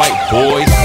Right, boys.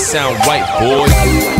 Sound right, boys.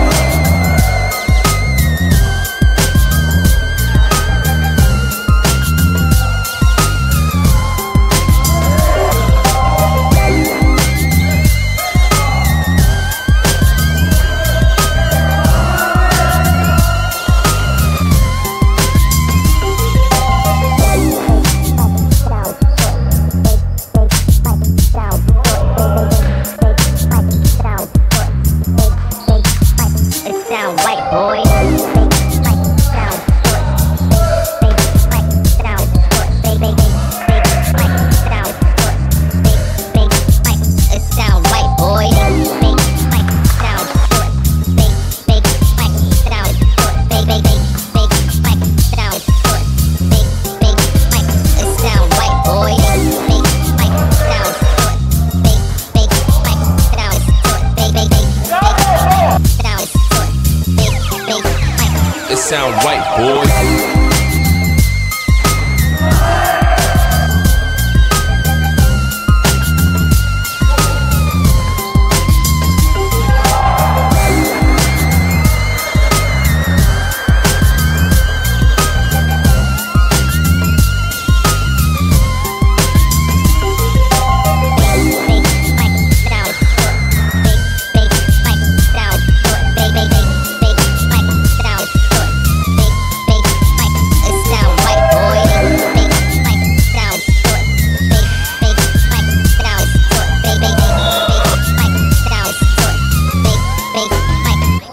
Sound right, boys.